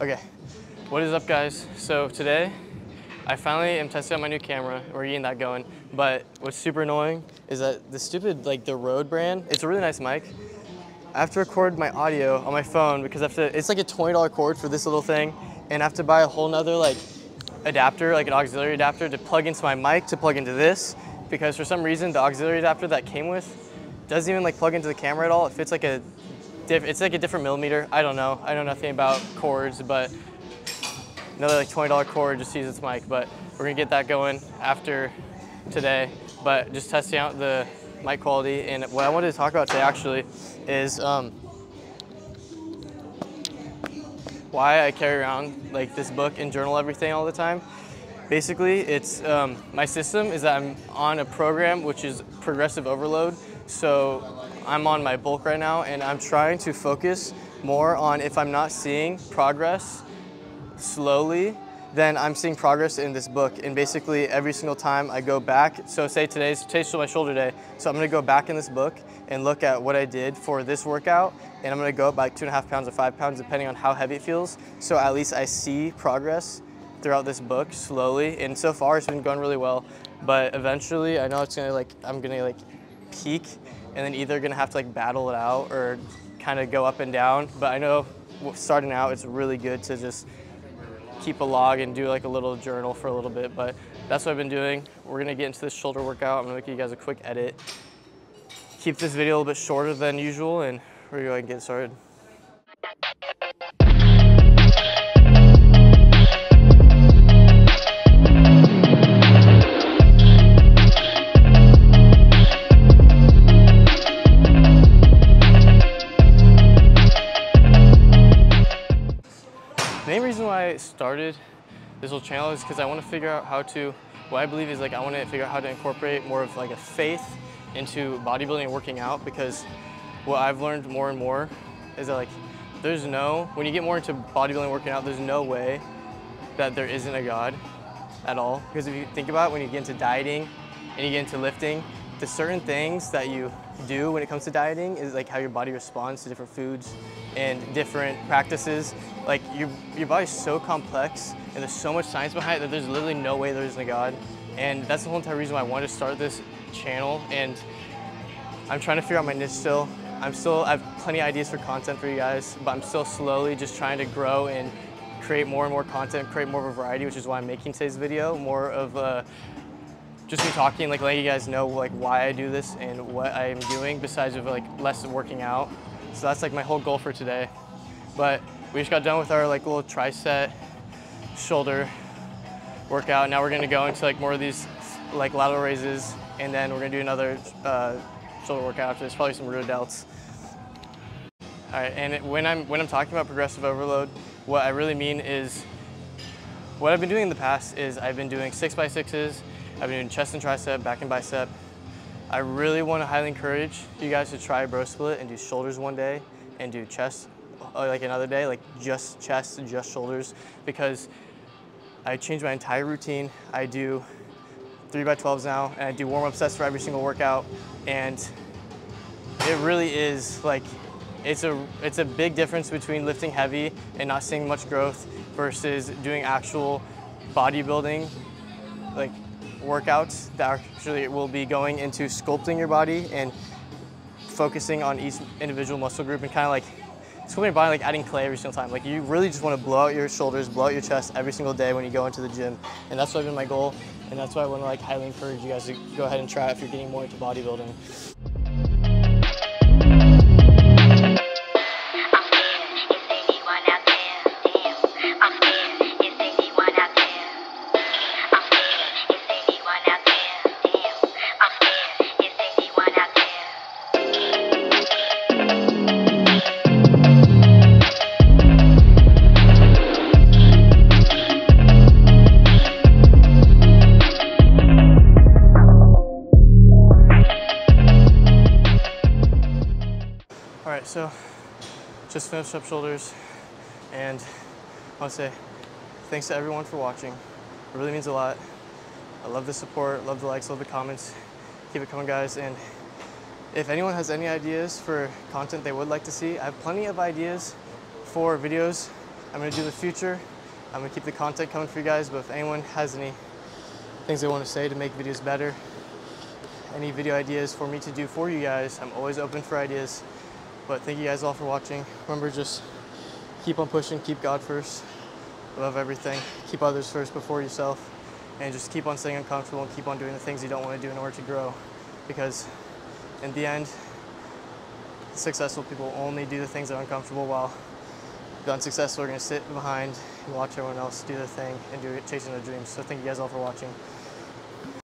Okay, what is up guys? So today, I finally am testing out my new camera. We're getting that going. But what's super annoying is that the stupid, like the Rode brand, it's a really nice mic. I have to record my audio on my phone because I have to, it's like a $20 cord for this little thing. And I have to buy a whole nother like adapter, like an auxiliary adapter to plug into my mic to plug into this. Because for some reason, the auxiliary adapter that came with doesn't even like plug into the camera at all. It fits like a it's like a different millimeter. I don't know. I know nothing about cords, but another like $20 cord just uses its mic. But we're gonna get that going after today. But just testing out the mic quality. And what I wanted to talk about today actually is um, why I carry around like this book and journal everything all the time. Basically, it's um, my system is that I'm on a program which is progressive overload. So I'm on my bulk right now and I'm trying to focus more on if I'm not seeing progress slowly, then I'm seeing progress in this book. And basically every single time I go back, so say today's, today's my shoulder day, so I'm gonna go back in this book and look at what I did for this workout and I'm gonna go up by two and a half pounds or five pounds depending on how heavy it feels. So at least I see progress throughout this book slowly. And so far it's been going really well, but eventually I know it's gonna like, I'm gonna like peak and then either gonna have to like battle it out or kind of go up and down. But I know starting out, it's really good to just keep a log and do like a little journal for a little bit. But that's what I've been doing. We're gonna get into this shoulder workout. I'm gonna make you guys a quick edit. Keep this video a little bit shorter than usual and we're gonna go and get started. Started this whole channel is because I want to figure out how to, what I believe is like I want to figure out how to incorporate more of like a faith into bodybuilding and working out because what I've learned more and more is that like there's no, when you get more into bodybuilding and working out, there's no way that there isn't a God at all. Because if you think about it, when you get into dieting and you get into lifting, the certain things that you do when it comes to dieting is like how your body responds to different foods and different practices. Like your, your body's so complex and there's so much science behind it that there's literally no way there isn't a God. And that's the whole entire reason why I wanted to start this channel. And I'm trying to figure out my niche still. I'm still, I have plenty of ideas for content for you guys, but I'm still slowly just trying to grow and create more and more content, create more of a variety, which is why I'm making today's video, more of a just me talking, like letting you guys know like why I do this and what I am doing besides of like less working out. So that's like my whole goal for today. But we just got done with our like little tricep shoulder workout. Now we're gonna go into like more of these like lateral raises and then we're gonna do another uh, shoulder workout after this, probably some rear delts. All right, and when I'm when I'm talking about progressive overload, what I really mean is what I've been doing in the past is I've been doing six by sixes I've been doing chest and tricep, back and bicep. I really want to highly encourage you guys to try a bro split and do shoulders one day and do chest uh, like another day, like just chest and just shoulders because I changed my entire routine. I do three by 12s now and I do warm up sets for every single workout and it really is like it's a it's a big difference between lifting heavy and not seeing much growth versus doing actual bodybuilding like workouts that actually will be going into sculpting your body and focusing on each individual muscle group and kind of like sculpting your body like adding clay every single time. Like you really just want to blow out your shoulders, blow out your chest every single day when you go into the gym. And that's what been my goal. And that's why I want to like highly encourage you guys to go ahead and try if you're getting more into bodybuilding. So just finished up shoulders and I want to say thanks to everyone for watching. It really means a lot. I love the support, love the likes, love the comments. Keep it coming guys and if anyone has any ideas for content they would like to see, I have plenty of ideas for videos I'm gonna do in the future. I'm gonna keep the content coming for you guys, but if anyone has any things they want to say to make videos better, any video ideas for me to do for you guys, I'm always open for ideas. But thank you guys all for watching. Remember, just keep on pushing, keep God first above everything, keep others first before yourself, and just keep on staying uncomfortable and keep on doing the things you don't want to do in order to grow. Because in the end, successful people only do the things that are uncomfortable while the unsuccessful are going to sit behind and watch everyone else do their thing and do it, chasing their dreams. So thank you guys all for watching.